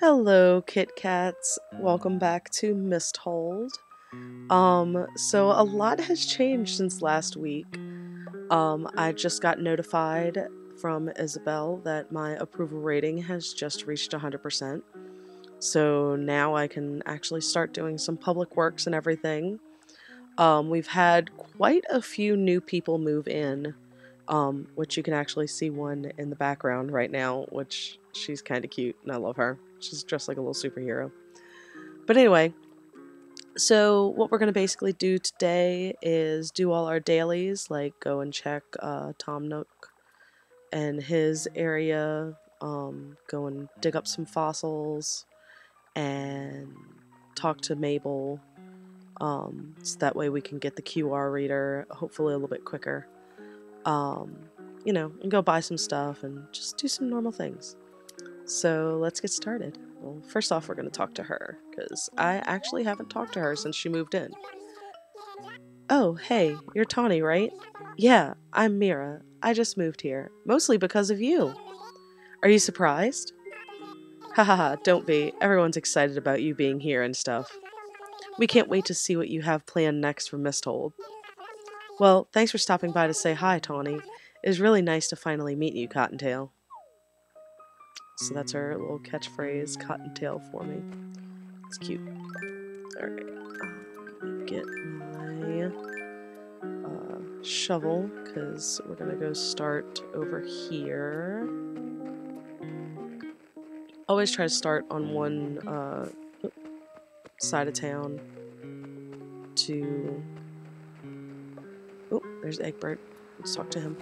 Hello, KyttCatz. Welcome back to Misthold. Um, so a lot has changed since last week. Um, I just got notified from Isabelle that my approval rating has just reached 100%. So now I can actually start doing some public works and everything. Um, we've had quite a few new people move in, um, which you can actually see one in the background right now, which she's kind of cute and I love her. She's dressed like a little superhero. But anyway, so what we're going to basically do today is do all our dailies, like go and check uh, Tom Nook and his area, um, go and dig up some fossils, and talk to Mabel. Um, so that way we can get the QR reader hopefully a little bit quicker. Um, you know, and go buy some stuff and just do some normal things. So let's get started. Well, first off, we're going to talk to her, because I actually haven't talked to her since she moved in. Oh, hey, you're Tawny, right? Yeah, I'm Mira. I just moved here, mostly because of you. Are you surprised? Hahaha, don't be. Everyone's excited about you being here and stuff. We can't wait to see what you have planned next for Misthold. Well, thanks for stopping by to say hi, Tawny. It is really nice to finally meet you, Cottontail. So that's our little catchphrase, Cottontail for me. It's cute. Alright. Get my uh, shovel, because we're going to go start over here. Always try to start on one uh, side of town to... Oh, there's Egbert. Let's talk to him.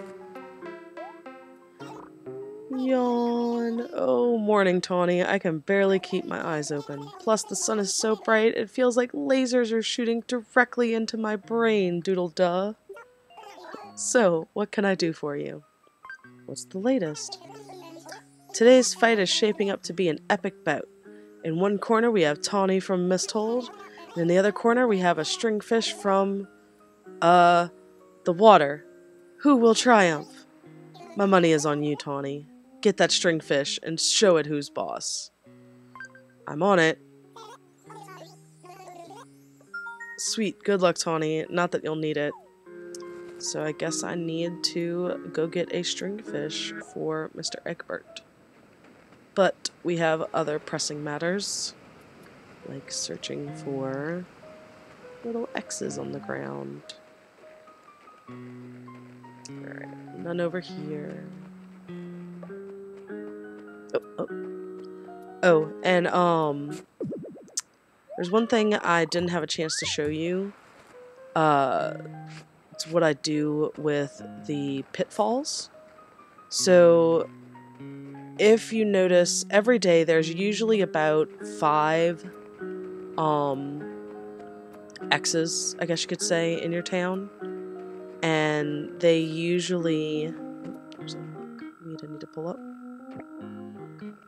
Yawn. Oh, morning, Tawny. I can barely keep my eyes open. Plus, the sun is so bright, it feels like lasers are shooting directly into my brain, doodle duh. So, what can I do for you? What's the latest? Today's fight is shaping up to be an epic bout. In one corner, we have Tawny from Misthold, and in the other corner, we have a stringfish from, uh, the water. Who will triumph? My money is on you, Tawny get that stringfish and show it who's boss. I'm on it. Sweet, good luck, Tawny. Not that you'll need it. So I guess I need to go get a stringfish for Mr. Egbert. But we have other pressing matters, like searching for little X's on the ground. Alright, none over here. Oh, and um, there's one thing I didn't have a chance to show you. Uh, it's what I do with the pitfalls. So, if you notice, every day there's usually about five um, X's, I guess you could say, in your town. And they usually. I need to pull up.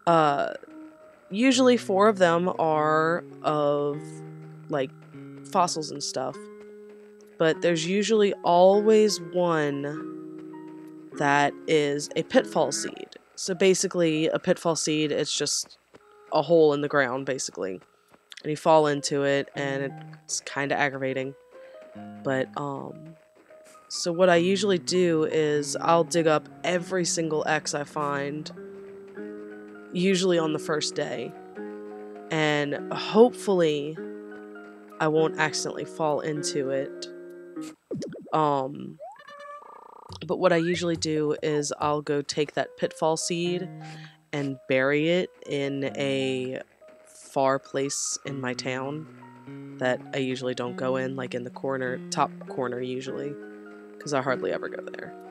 Uh, usually four of them are of like fossils and stuff, but there's usually always one that is a pitfall seed. So basically, a pitfall seed it's just a hole in the ground, basically, and you fall into it, and it's kind of aggravating. But um, so what I usually do is I'll dig up every single X I find usually on the first day. And hopefully I won't accidentally fall into it. Um but what I usually do is I'll go take that pitfall seed and bury it in a far place in my town that I usually don't go in, like in the corner, top corner usually, because I hardly ever go there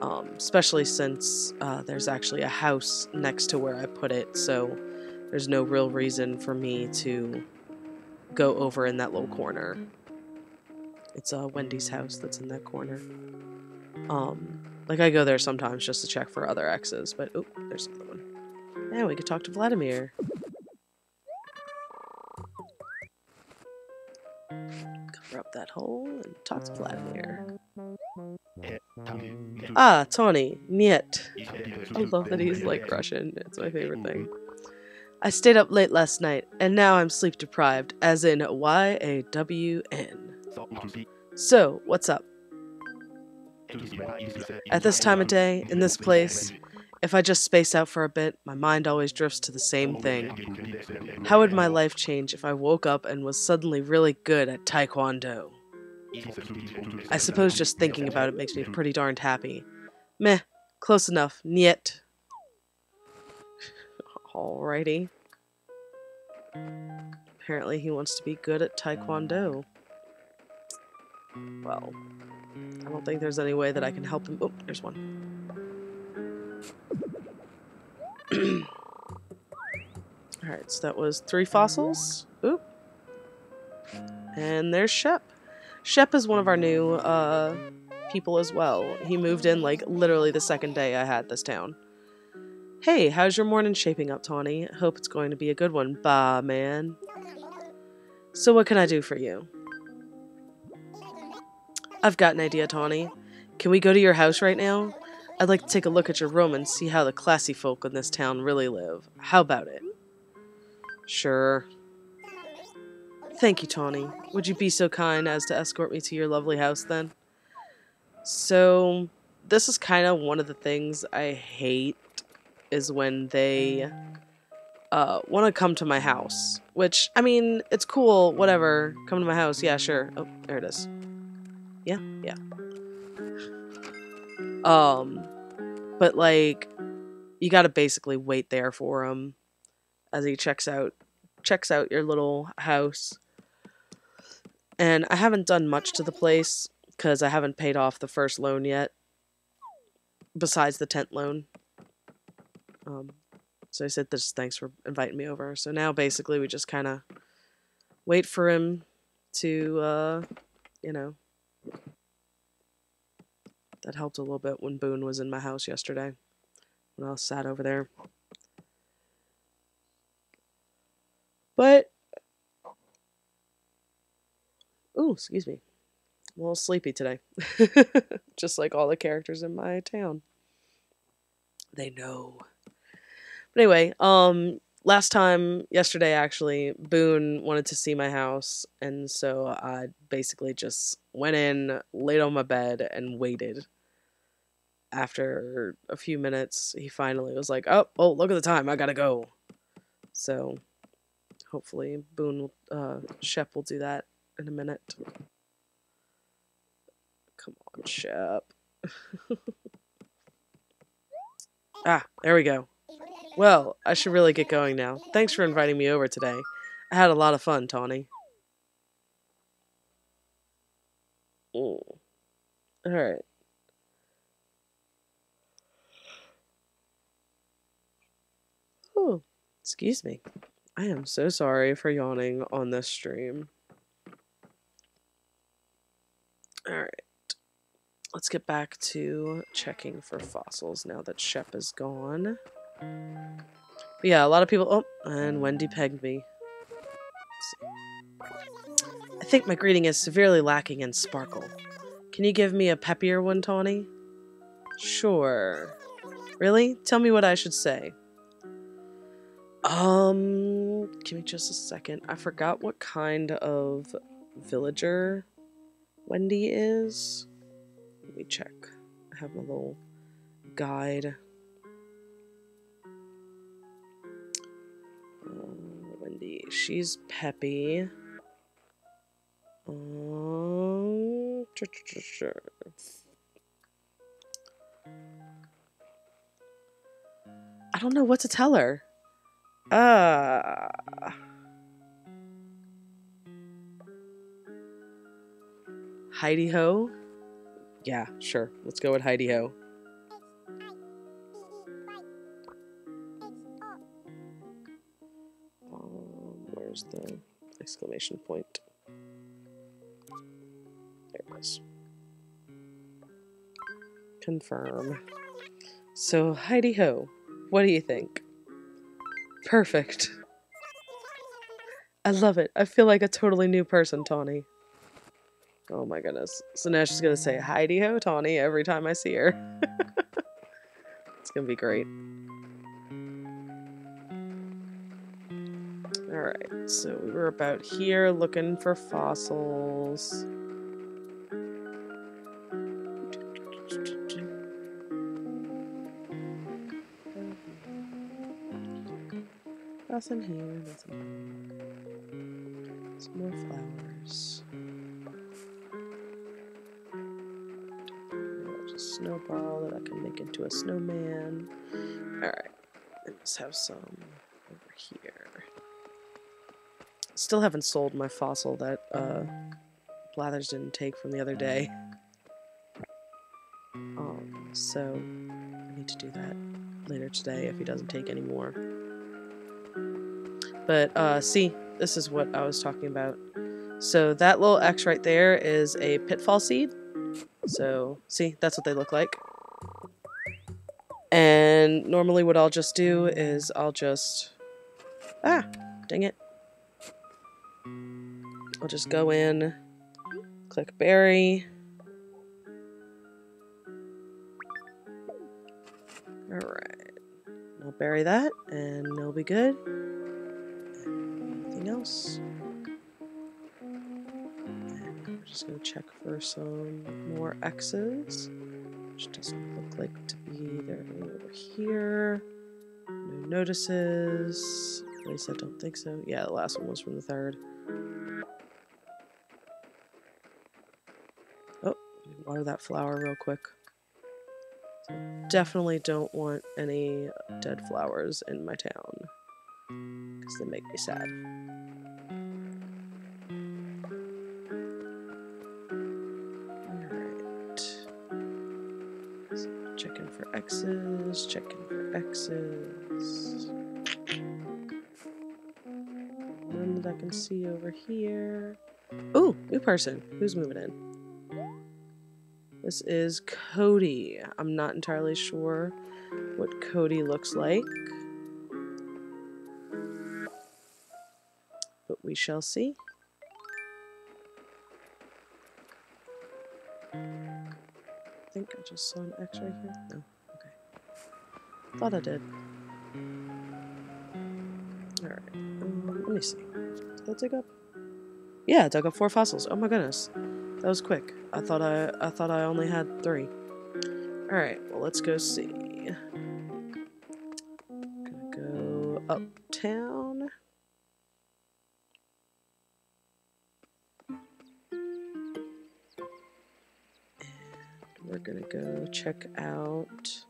um, especially since uh, there's actually a house next to where I put it, so there's no real reason for me to go over in that little corner. It's uh, Wendy's house that's in that corner. Um, like I go there sometimes just to check for other exes, but oh, there's another one. Yeah, we could talk to Vladimir. Cover up that hole and talk to Vladimir. Ah, Tawny, Niet. I love that he's like Russian. It's my favorite thing. I stayed up late last night, and now I'm sleep deprived, as in Y A W N. So, what's up? At this time of day, in this place, if I just space out for a bit, my mind always drifts to the same thing. How would my life change if I woke up and was suddenly really good at Taekwondo? I suppose just thinking about it makes me pretty darned happy. Meh, close enough. Niet. Alrighty. Apparently he wants to be good at Taekwondo. Well, I don't think there's any way that I can help him. Oh, there's one. Alright, so that was three fossils. Oop. And there's Shep. Shep is one of our new uh, people as well. He moved in like literally the second day I had this town. Hey, how's your morning shaping up, Tawny? Hope it's going to be a good one. Bah, man. So what can I do for you? I've got an idea, Tawny. Can we go to your house right now? I'd like to take a look at your room and see how the classy folk in this town really live. How about it? Sure. Thank you, Tawny. Would you be so kind as to escort me to your lovely house then? So, this is kind of one of the things I hate is when they uh, want to come to my house. Which, I mean, it's cool, whatever. Come to my house, yeah, sure. Oh, there it is. Yeah, yeah. Um, but like, you gotta basically wait there for him as he checks out checks out your little house. And I haven't done much to the place because I haven't paid off the first loan yet, besides the tent loan. Um, so I said, "This thanks for inviting me over." So now basically we just kind of wait for him to, uh, you know, that helped a little bit when Boone was in my house yesterday when I sat over there. But, oh, excuse me. I'm a little sleepy today. Just like all the characters in my town. They know. But anyway, um, last time, yesterday actually, Boone wanted to see my house, and so I basically just went in, laid on my bed, and waited. After a few minutes, he finally was like, "Oh, oh, look at the time! I gotta go." So, hopefully, Boone, uh, Shep will do that in a minute. Come on, Shep. ah, there we go. Well, I should really get going now. Thanks for inviting me over today. I had a lot of fun, Tawny. Mm. Alright. Oh, excuse me. I am so sorry for yawning on this stream. Alright. Let's get back to checking for fossils now that Shep is gone. But yeah, a lot of people... Oh, and Wendy pegged me. I think my greeting is severely lacking in sparkle. Can you give me a peppier one, Tawny? Sure. Really? Tell me what I should say. Um, give me just a second. I forgot what kind of villager Wendy is. Let me check. I have my little guide. Uh, Wendy, she's peppy. Um, I don't know what to tell her. Uh. Heidi Ho? Yeah, sure. Let's go with Heidi Ho. Um, where's the exclamation point? There it is. Confirm. So, Heidi Ho, what do you think? Perfect. I love it. I feel like a totally new person, Tawny. Oh my goodness. So now she's gonna say Heidi Ho Tawny every time I see her. it's gonna be great. Alright, so we were about here looking for fossils. Nothing here, nothing. Some more flowers. Snowball that I can make into a snowman. Alright, let's have some over here. Still haven't sold my fossil that uh, Blathers didn't take from the other day. Um, so I need to do that later today if he doesn't take any more. But uh, see, this is what I was talking about. So that little X right there is a pitfall seed. So see, that's what they look like. And normally what I'll just do is I'll just... Ah, dang it. I'll just go in, click bury. Alright. I'll bury that and it'll be good. Anything else? Just gonna check for some more X's. Which doesn't look like to be there over here. No notices. At least I don't think so. Yeah, the last one was from the third. Oh, water that flower real quick. Definitely don't want any dead flowers in my town. Because they make me sad. Checking for X's, checking for X's. One that I can see over here. Ooh, new person. Who's moving in? This is Cody. I'm not entirely sure what Cody looks like. But we shall see. Just saw an X right here. No. Okay. Thought I did. Alright. Um, let me see. Did that dig up? Yeah, it dug up four fossils. Oh my goodness. That was quick. I thought I I thought I only had three. Alright, well let's go see. Go check out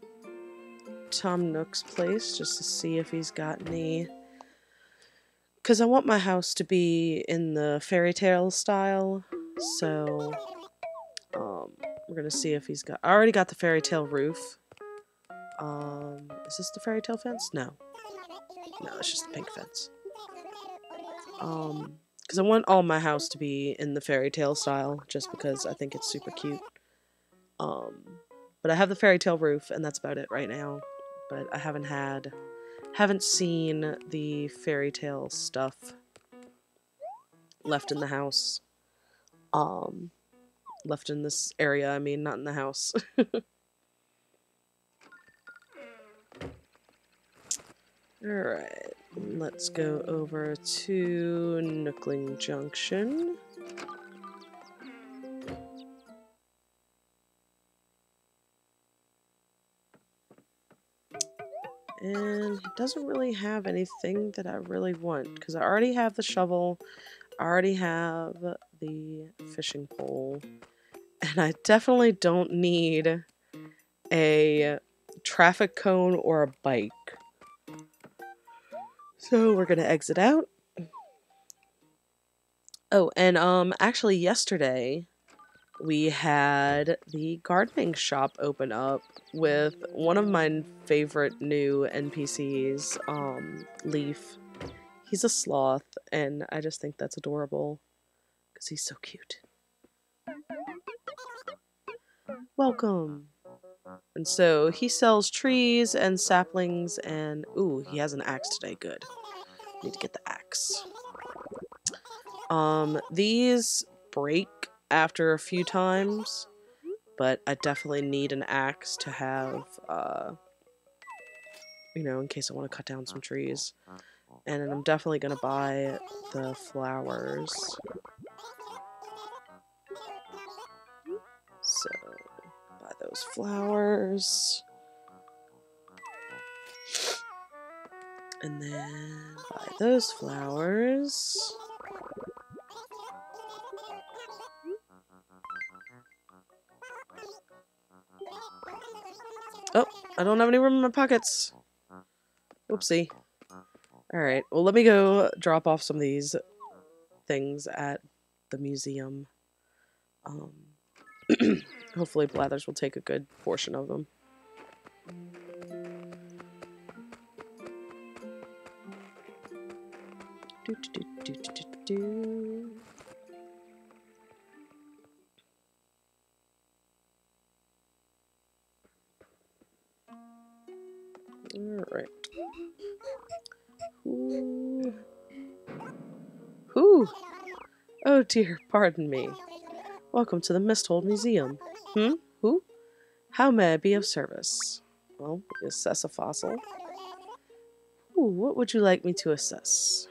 Tom Nook's place just to see if he's got any because I want my house to be in the fairy tale style so, um, we're gonna see if he's got. I already got the fairy tale roof. Um, is this the fairy tale fence? No. No, it's just the pink fence. Um, because I want all my house to be in the fairy tale style, just because I think it's super cute. Um, but I have the fairy tale roof, and that's about it right now. But I haven't had, haven't seen the fairy tale stuff left in the house um, left in this area. I mean, not in the house. Alright, let's go over to Nookling Junction. And he doesn't really have anything that I really want, because I already have the shovel, I already have the fishing pole. And I definitely don't need a traffic cone or a bike. So we're going to exit out. Oh, and um actually yesterday we had the gardening shop open up with one of my favorite new NPCs, um, Leaf. He's a sloth, and I just think that's adorable because he's so cute. Welcome. And so he sells trees and saplings and ooh, he has an axe today. Good. Need to get the axe. Um, these break after a few times, but I definitely need an axe to have, uh, you know, in case I want to cut down some trees. And I'm definitely going to buy the flowers. So, buy those flowers. And then buy those flowers. Oh, I don't have any room in my pockets. Oopsie. Alright, well let me go drop off some of these things at the museum. Um, hopefully Blathers will take a good portion of them. Do, do, do, Alright. Ooh. Oh dear, pardon me. Welcome to the Misthold Museum. Hmm? Who? How may I be of service? Well, we assess a fossil. Ooh, what would you like me to assess?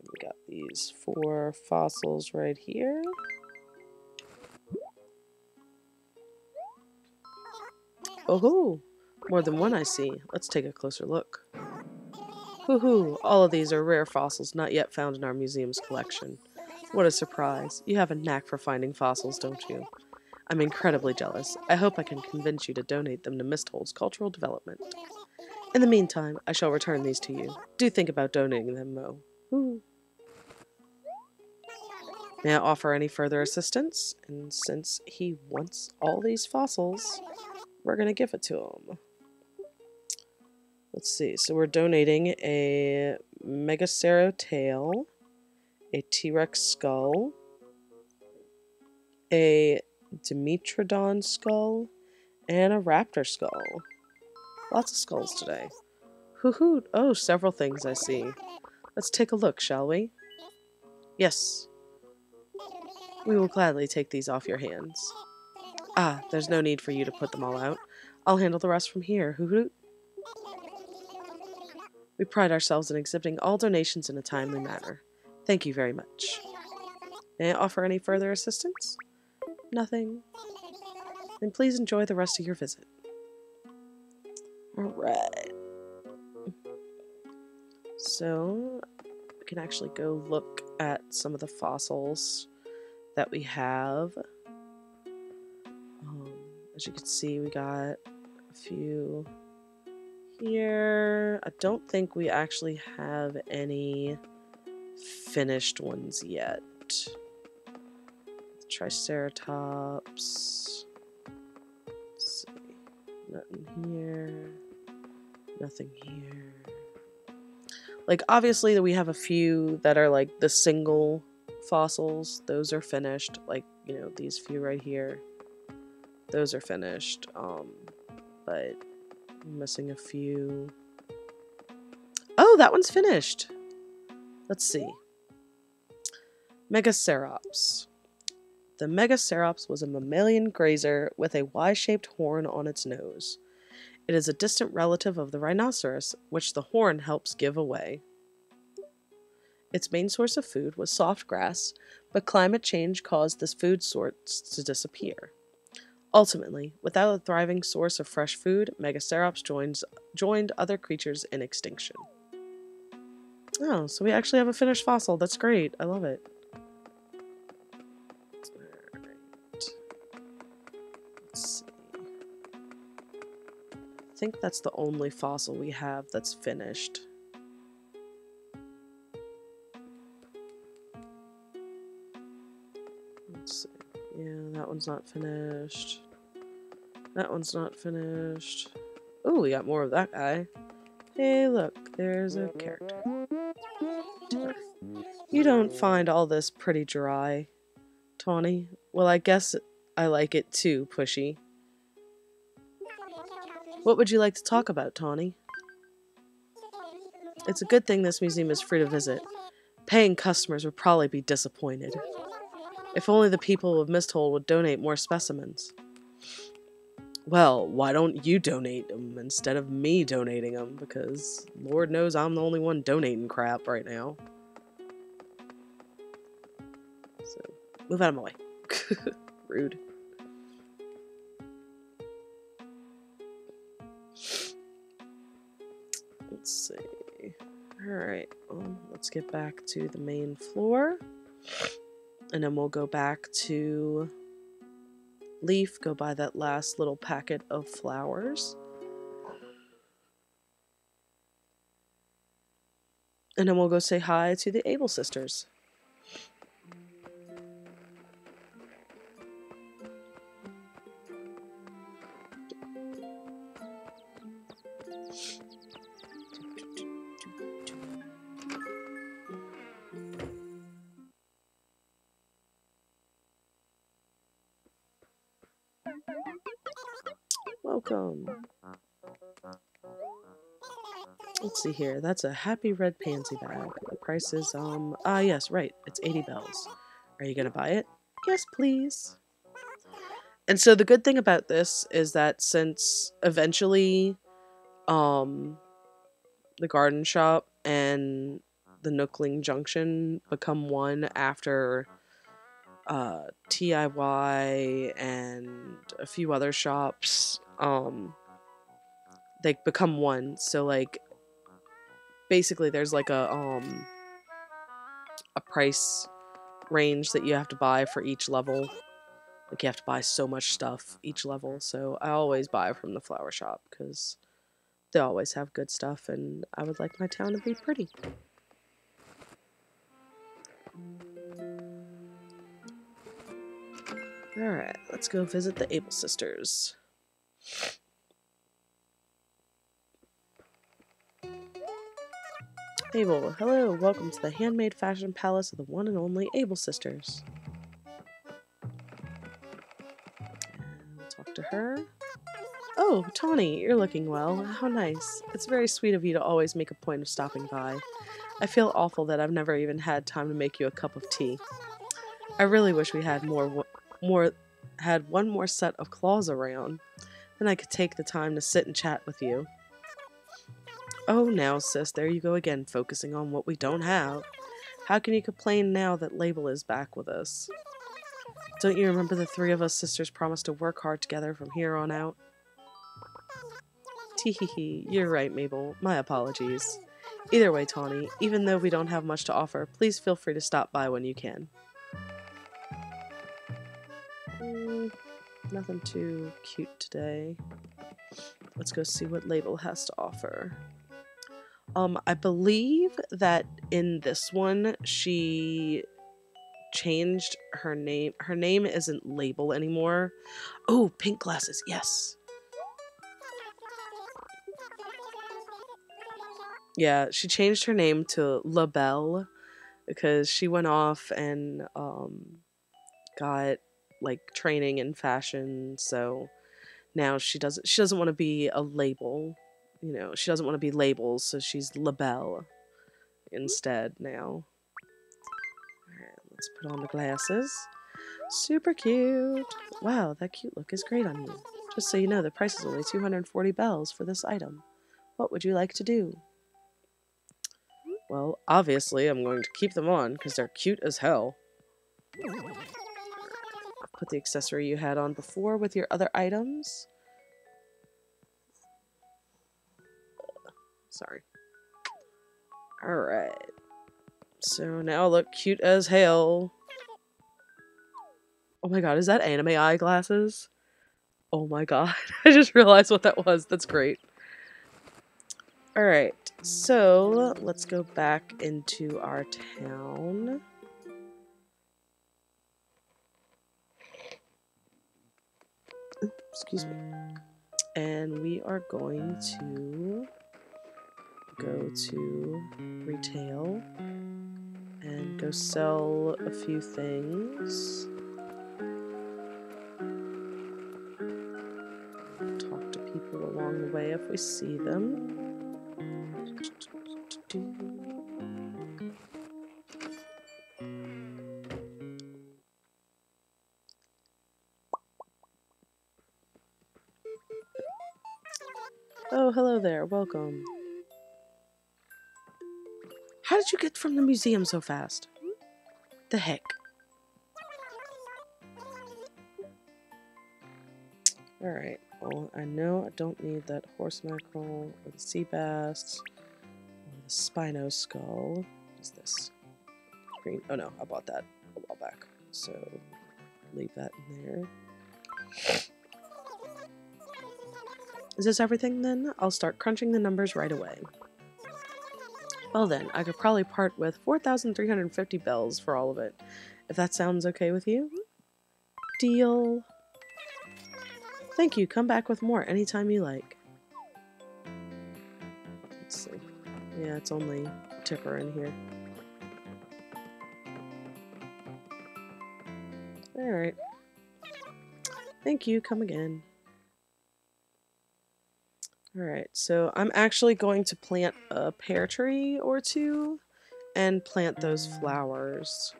We got these four fossils right here. Oh! More than one I see. Let's take a closer look. Hoo-hoo! All of these are rare fossils not yet found in our museum's collection. What a surprise. You have a knack for finding fossils, don't you? I'm incredibly jealous. I hope I can convince you to donate them to Misthold's cultural development. In the meantime, I shall return these to you. Do think about donating them, Mo. Ooh. May I offer any further assistance? And since he wants all these fossils, we're going to give it to him. Let's see. So we're donating a Megacerops tail, a T-Rex skull, a Dimetrodon skull, and a raptor skull. Lots of skulls today. Hoo hoo! Oh, several things I see. Let's take a look, shall we? Yes. We will gladly take these off your hands. Ah, there's no need for you to put them all out. I'll handle the rest from here. Hoo hoo! We pride ourselves in exhibiting all donations in a timely manner. Thank you very much. May I offer any further assistance? Nothing. Then please enjoy the rest of your visit. Alright. So, we can actually go look at some of the fossils that we have. Um, as you can see, we got a few here. I don't think we actually have any finished ones yet. Triceratops. Let's see. Nothing here. Nothing here. Like, obviously, we have a few that are like the single fossils. Those are finished. Like, you know, these few right here. Those are finished. Um, but I'm missing a few. Oh, that one's finished. Let's see. Megacerops. The Megacerops was a mammalian grazer with a Y-shaped horn on its nose. It is a distant relative of the rhinoceros, which the horn helps give away. Its main source of food was soft grass, but climate change caused this food source to disappear. Ultimately, without a thriving source of fresh food, Megacerops joins, joined other creatures in extinction. Oh, so we actually have a finished fossil. That's great. I love it. I think that's the only fossil we have that's finished. One's not finished. That one's not finished. Oh, we got more of that guy. Hey, look, there's a character. You don't find all this pretty dry, Tawny? Well, I guess I like it too, Pushy. What would you like to talk about, Tawny? It's a good thing this museum is free to visit. Paying customers would probably be disappointed. If only the people of Misthold would donate more specimens. Well, why don't you donate them instead of me donating them? Because Lord knows I'm the only one donating crap right now. So, move out of my way. Rude. Let's see. Alright, well, um, let's get back to the main floor. And then we'll go back to Leaf, go buy that last little packet of flowers. And then we'll go say hi to the Able sisters. See here. That's a happy red pansy bag. The price is, um, ah, yes, right. It's 80 bells. Are you gonna buy it? Yes, please. And so the good thing about this is that since eventually, um, the garden shop and the Nookling Junction become one after uh, TIY and a few other shops, um, they become one. So like, basically, there's like a um, a price range that you have to buy for each level. Like you have to buy so much stuff each level. So I always buy from the flower shop because they always have good stuff, and I would like my town to be pretty. Alright, let's go visit the Able Sisters. Able, hello, welcome to the handmade fashion palace of the one and only Able Sisters. Talk to her. Oh, Tawny, you're looking well. How nice. It's very sweet of you to always make a point of stopping by. I feel awful that I've never even had time to make you a cup of tea. I really wish we had more more had one more set of claws around, then I could take the time to sit and chat with you. Oh, now, sis, there you go again, focusing on what we don't have. How can you complain now that Label is back with us? Don't you remember the three of us sisters promised to work hard together from here on out? Teehee, you're right, Mabel. My apologies. Either way, Tawny, even though we don't have much to offer, please feel free to stop by when you can. Mm, nothing too cute today. Let's go see what Label has to offer. Um, I believe that in this one, she changed her name. Her name isn't Label anymore. Oh, pink glasses, yes. Yeah, she changed her name to LaBelle because she went off and um, got like training in fashion, so now she doesn't she doesn't want to be a label. You know, she doesn't want to be labels, so she's LaBelle instead now. Alright, let's put on the glasses. Super cute! Wow, that cute look is great on you. Just so you know, the price is only 240 bells for this item. What would you like to do? Well, obviously I'm going to keep them on because they're cute as hell put the accessory you had on before with your other items. Sorry. Alright. So now look cute as hell. Oh my god, is that anime eyeglasses? Oh my god, I just realized what that was. That's great. Alright, so let's go back into our town. excuse me. And we are going to go to retail and go sell a few things. Talk to people along the way if we see them. Oh, hello there. Welcome. Did you get from the museum so fast? The heck? Alright, well, I know I don't need that horse mackerel, or the sea bass, or the spino skull. What is this? Green. Oh no, I bought that a while back. So, leave that in there. Is this everything then? I'll start crunching the numbers right away. Well then, I could probably part with 4,350 bells for all of it. If that sounds okay with you? Deal. Thank you. Come back with more anytime you like. Let's see. Yeah, it's only Tipper in here. Alright. Thank you. Come again. Alright, so I'm actually going to plant a pear tree or two and plant those flowers.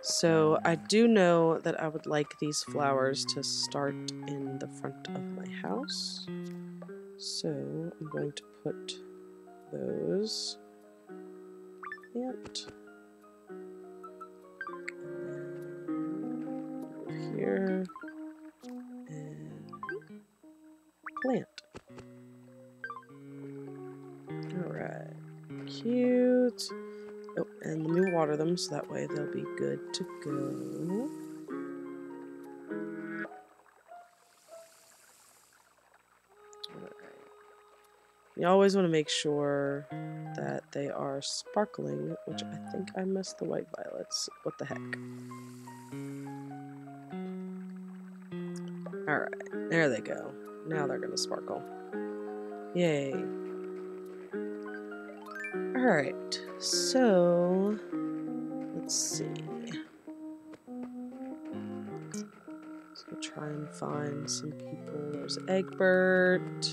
So I do know that I would like these flowers to start in the front of my house. So I'm going to put those plant here and plant. Water them so that way they'll be good to go. You always want to make sure that they are sparkling, which I think I missed the white violets. What the heck? Alright, there they go. Now they're going to sparkle. Yay. Alright, so let's see. Let's go try and find some people. There's Egbert.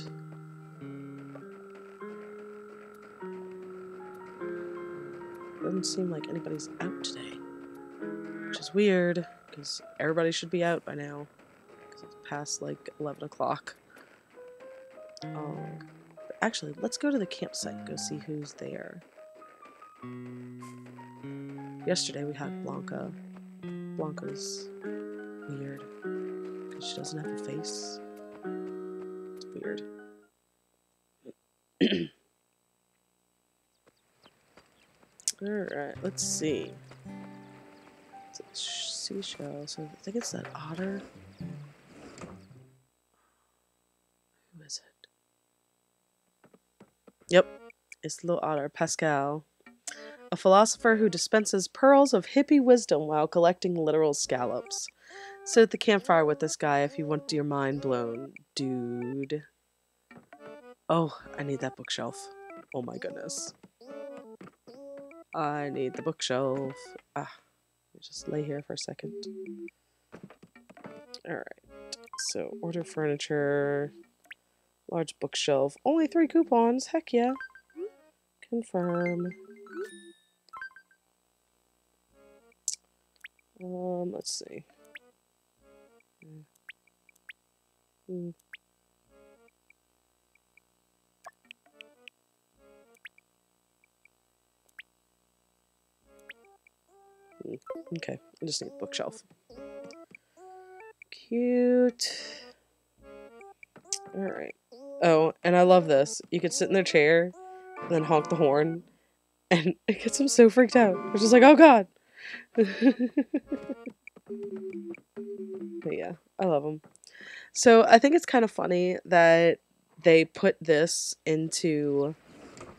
Doesn't seem like anybody's out today, which is weird because everybody should be out by now because it's past like 11 o'clock. Um, Actually, let's go to the campsite, go see who's there. Yesterday we had Blanca. Blanca's weird. Because she doesn't have a face. It's weird. Alright, let's see. Seashell, so I think it's that otter. Who is it? Yep, it's the little otter, Pascal. A philosopher who dispenses pearls of hippie wisdom while collecting literal scallops. Sit at the campfire with this guy if you want your mind blown, dude. Oh, I need that bookshelf. Oh my goodness. I need the bookshelf. Ah, just lay here for a second. Alright, so order furniture. Large bookshelf. Only three coupons. Heck yeah. Confirm. Um, let's see. Hmm. Hmm. Okay, I just need a bookshelf. Cute. Alright. Oh, and I love this. You could sit in their chair and then honk the horn, and it gets them so freaked out. It's just like, oh god. but yeah, I love them. So I think it's kind of funny that they put this into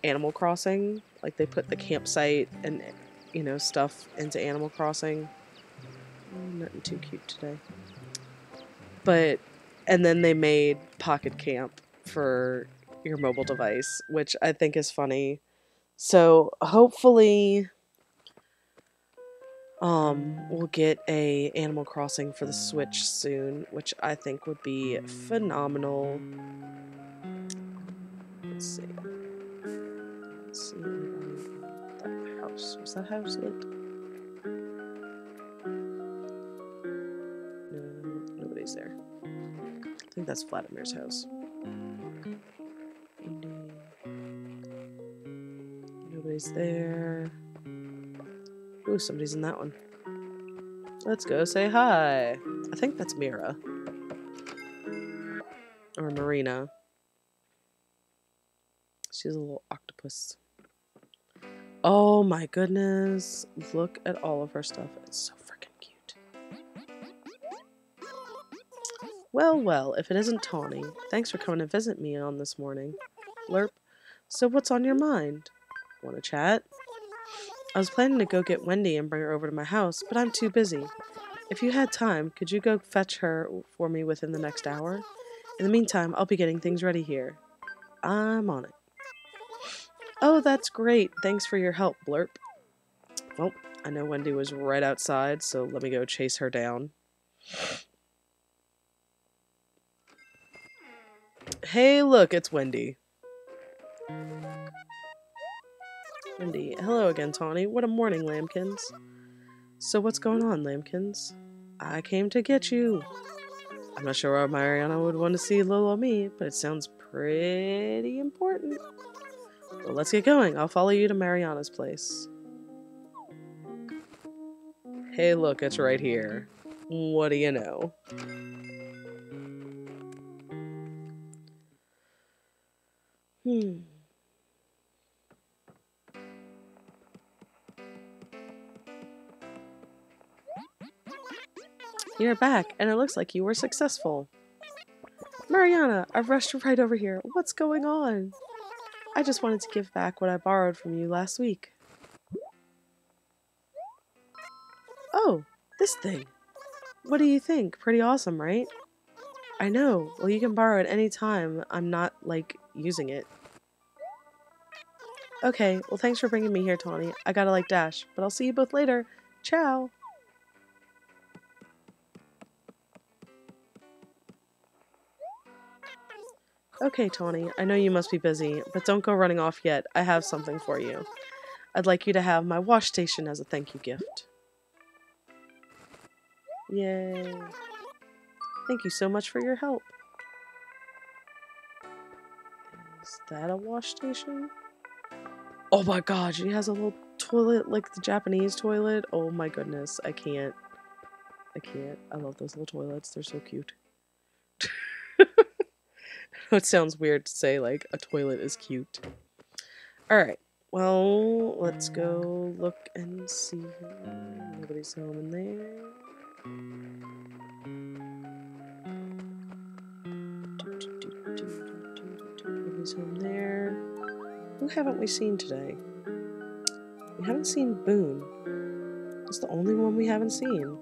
Animal Crossing. Like they put the campsite and you know stuff into Animal Crossing. nothing too cute today. But and then they made Pocket Camp for your mobile device, which I think is funny. So hopefully um, we'll get a Animal Crossing for the Switch soon, which I think would be phenomenal. Let's see. Let's see. Um, that house. Was that house it? No, nobody's there. I think that's Vladimir's house. Nobody's there. Ooh, somebody's in that one. Let's go say hi. I think that's Mira. Or Marina. She's a little octopus. Oh my goodness. Look at all of her stuff. It's so freaking cute. Well, well, if it isn't Tawny. Thanks for coming to visit me on this morning. Blurp. So what's on your mind? Want to chat? I was planning to go get Wendy and bring her over to my house, but I'm too busy. If you had time, could you go fetch her for me within the next hour? In the meantime, I'll be getting things ready here. I'm on it. Oh, that's great. Thanks for your help, Blurp. Well, I know Wendy was right outside, so let me go chase her down. Hey, look, it's Wendy. Wendy, hello again, Tawny. What a morning, Lambkins. So what's going on, Lambkins? I came to get you. I'm not sure why Mariana would want to see little me, but it sounds pretty important. Well, let's get going. I'll follow you to Mariana's place. Hey, look, it's right here. What do you know? Hmm. You're back, and it looks like you were successful. Mariana, I've rushed right over here. What's going on? I just wanted to give back what I borrowed from you last week. Oh, this thing. What do you think? Pretty awesome, right? I know. Well, you can borrow it any time I'm not, like, using it. Okay, well thanks for bringing me here, Tawny. I gotta, like, dash. But I'll see you both later. Ciao! Okay, Tawny, I know you must be busy, but don't go running off yet. I have something for you. I'd like you to have my wash station as a thank you gift. Yay. Thank you so much for your help. Is that a wash station? Oh my god, she has a little toilet like the Japanese toilet. Oh my goodness, I can't. I can't. I love those little toilets. They're so cute. it sounds weird to say like a toilet is cute. Alright, well, let's go look and see. Nobody's home in there. Nobody's home there. Who haven't we seen today? We haven't seen Boone. It's the only one we haven't seen.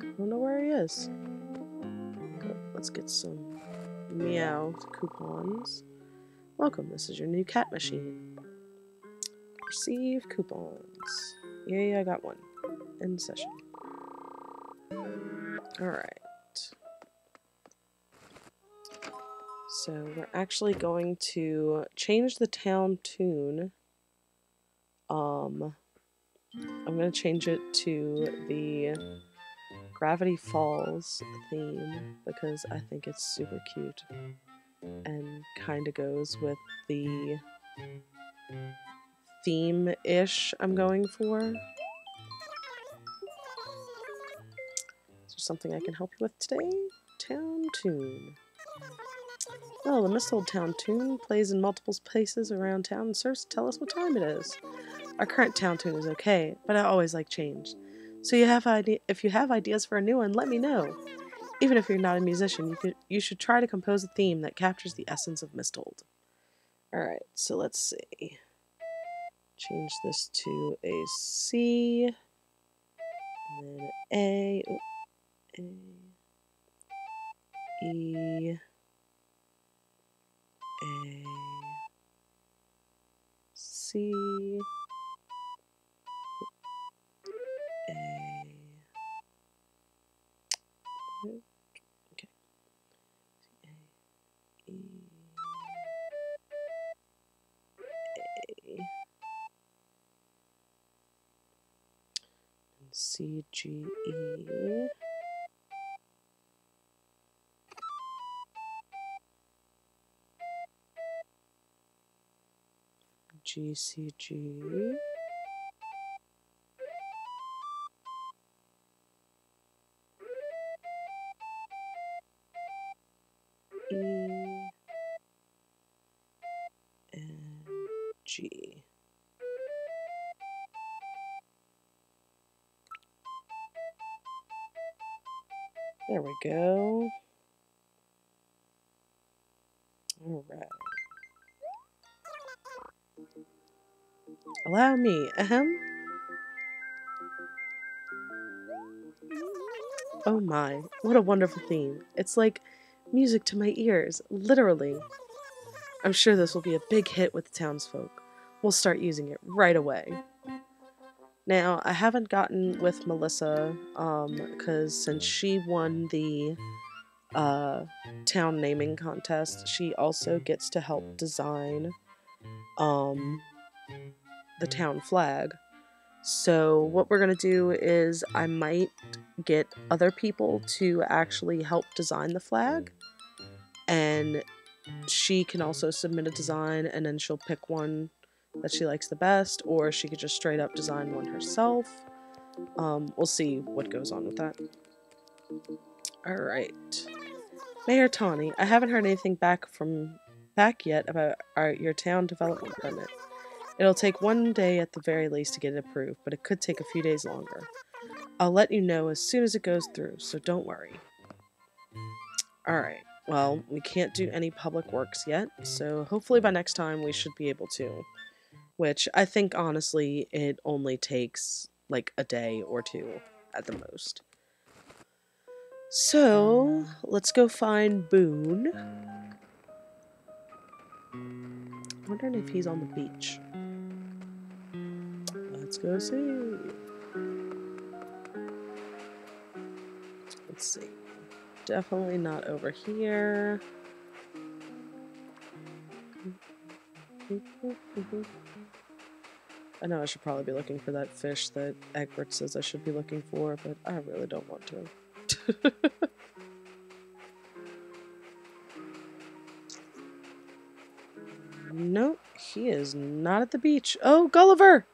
I don't know where he is. Let's get some Meow coupons. Welcome, this is your new cat machine. Receive coupons. Yay, I got one. End session. Alright. So we're actually going to change the town tune. Um, I'm going to change it to the Gravity mm. Falls theme because I mm. think it's super cute and kind of goes with the theme-ish I'm going for. Is there something I can help you with today? Town Tune. Well, the Misthold Town Tune plays in multiple places around town and serves to tell us what time it is. Our current town tune is okay, but I always like change. So you have idea if you have ideas for a new one, let me know. Even if you're not a musician, you could you should try to compose a theme that captures the essence of Misthold. Alright, so let's see. Change this to a C. And then A. Oh, a E. A. C. C G E. G GCG. Allow me. Ahem. Oh my, what a wonderful theme. It's like music to my ears, literally. I'm sure this will be a big hit with the townsfolk. We'll start using it right away. Now, I haven't gotten with Melissa, um, because since she won the uh, town naming contest, she also gets to help design um, the town flag. So what we're going to do is I might get other people to actually help design the flag and she can also submit a design and then she'll pick one that she likes the best or she could just straight up design one herself. Um, we'll see what goes on with that. Alright. Mayor Tawny, I haven't heard anything back from back yet about our, your town development permit. It'll take one day at the very least to get it approved, but it could take a few days longer. I'll let you know as soon as it goes through, so don't worry. Alright, well, we can't do any public works yet, so hopefully by next time we should be able to. Which, I think, honestly, it only takes, like, a day or two at the most. So, let's go find Boone. wondering if he's on the beach. Let's go see. Let's see. Definitely not over here. I know I should probably be looking for that fish that Egbert says I should be looking for, but I really don't want to. nope, he is not at the beach. Oh, Gulliver!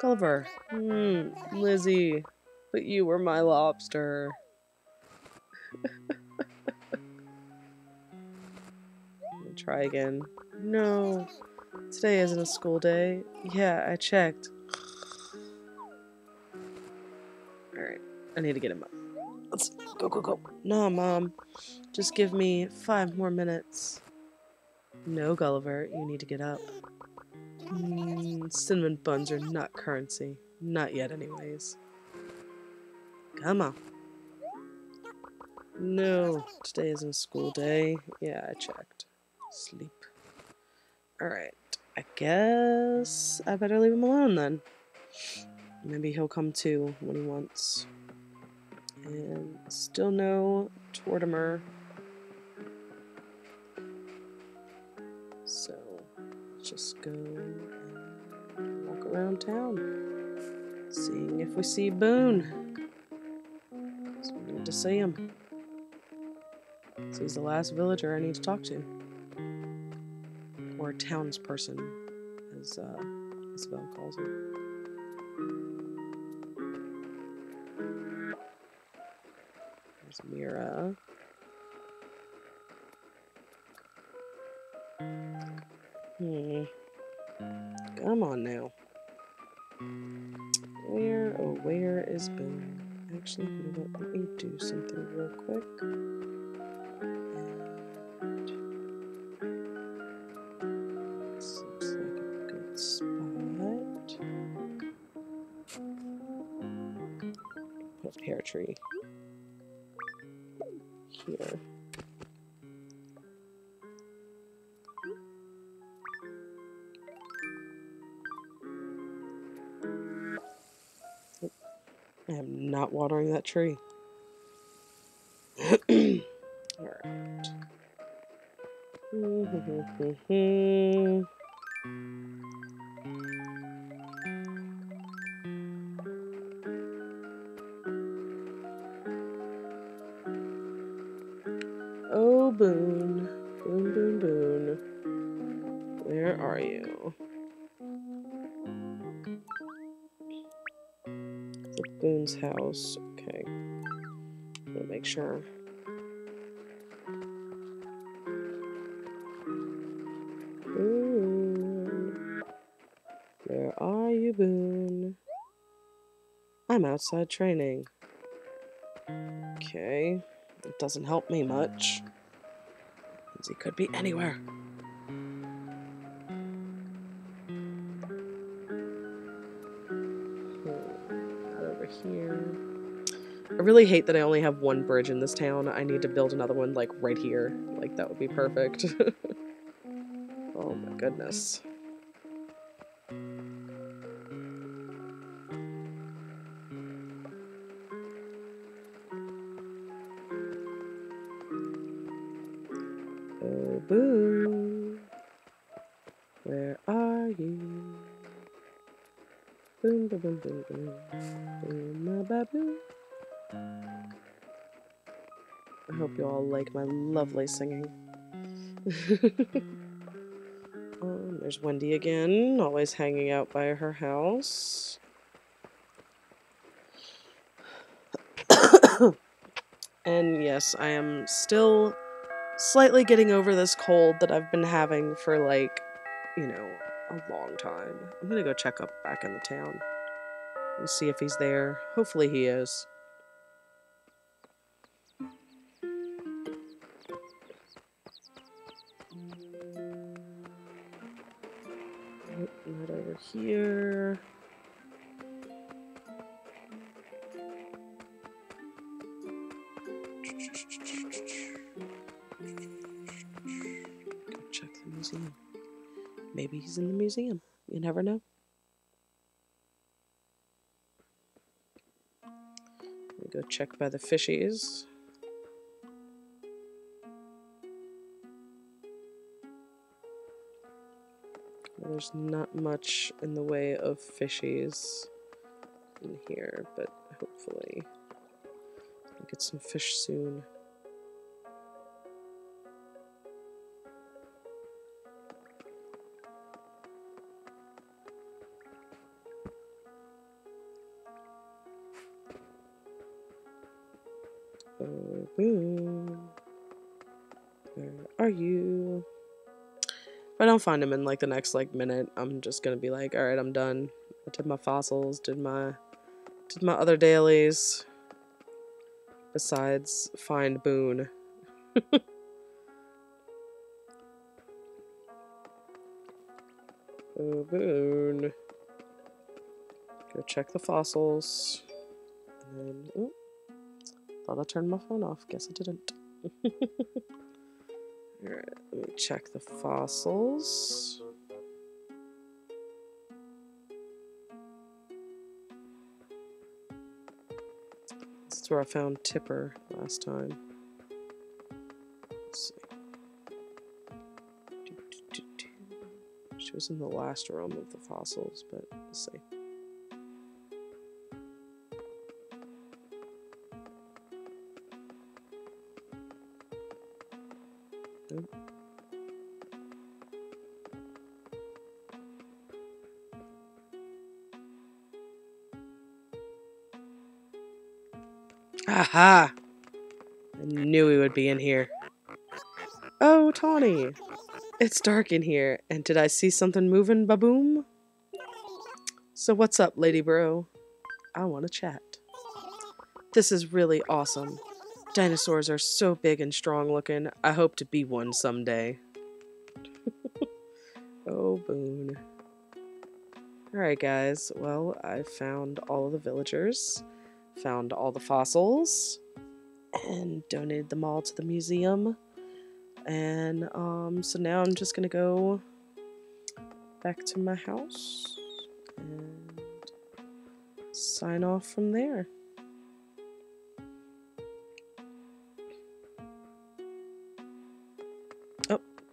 Gulliver. Hmm, Lizzie. But you were my lobster. try again. No. Today isn't a school day. Yeah, I checked. Alright, I need to get him up. Let's go, go, go. No, Mom. Just give me five more minutes. No, Gulliver, you need to get up. Mm, cinnamon buns are not currency. Not yet, anyways. Come on. No, today isn't school day. Yeah, I checked. Sleep. Alright, I guess I better leave him alone then. Maybe he'll come to when he wants. And still no Tortimer. Just go and walk around town, seeing if we see Boone. So we need to see him. So he's the last villager I need to talk to. Or a townsperson, as uh, Isabelle calls him. There's Mira. Is Boone? Actually, you know what? Let me do something real quick. And seems like a good spot. Put a pear tree here. Not watering that tree. Alright. oh, House. Okay. Gonna make sure. Boone. Where are you, Boone? I'm outside training. Okay. It doesn't help me much. He could be anywhere. Really hate that I only have one bridge in this town. I need to build another one, like, right here. Like, that would be perfect. oh my goodness. Oh, boo. Where are you? Boom, boom, boom, boom, boom. Boom. Hope you all like my lovely singing. um, there's Wendy again, always hanging out by her house. and yes, I am still slightly getting over this cold that I've been having for like, you know, a long time. I'm gonna go check up back in the town and see if he's there. Hopefully he is. Never know. Me go check by the fishies. There's not much in the way of fishies in here, but hopefully I'll get some fish soon. Where are you? If I don't find him in like the next like minute, I'm just gonna be like, all right, I'm done. I did my fossils, did my did my other dailies. Besides, find Boone. oh, Boone. Go check the fossils. Thought I turned my phone off. Guess I didn't. Alright, let me check the fossils. This is where I found Tipper last time. Let's see. She was in the last room of the fossils, but let's see. Aha! I knew he would be in here. Oh, Tawny! It's dark in here, and did I see something moving, baboom? So what's up, Lady Bro? I want to chat. This is really awesome. Dinosaurs are so big and strong looking. I hope to be one someday. oh, Boone. Alright, guys. Well, I found all of the villagers, found all the fossils, and donated them all to the museum. And um, so now I'm just gonna go back to my house and sign off from there.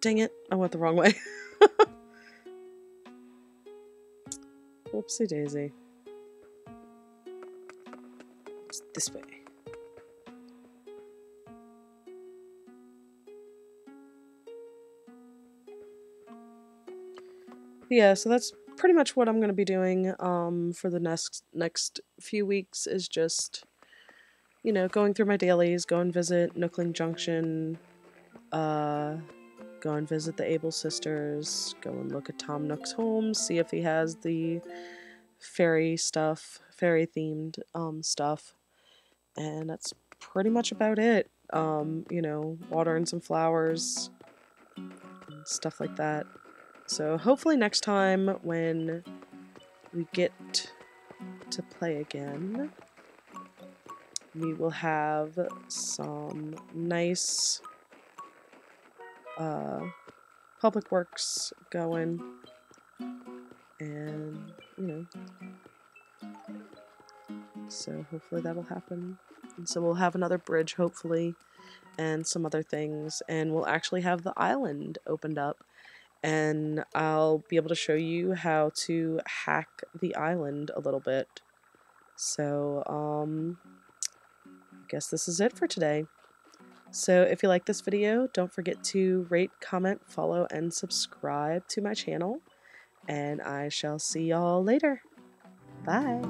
Dang it. I went the wrong way. Whoopsie daisy. It's this way. yeah, so that's pretty much what I'm going to be doing um, for the next next few weeks is just, you know, going through my dailies, go and visit Nookling Junction, uh, go and visit the Able sisters, go and look at Tom Nook's home, see if he has the fairy stuff, fairy themed um, stuff, and that's pretty much about it. Um, you know, watering some flowers, stuff like that. So hopefully next time when we get to play again, we will have some nice uh, public works going and you know so hopefully that'll happen and so we'll have another bridge hopefully and some other things and we'll actually have the island opened up and I'll be able to show you how to hack the island a little bit. So, um, I guess this is it for today. So if you like this video, don't forget to rate, comment, follow, and subscribe to my channel. And I shall see y'all later. Bye.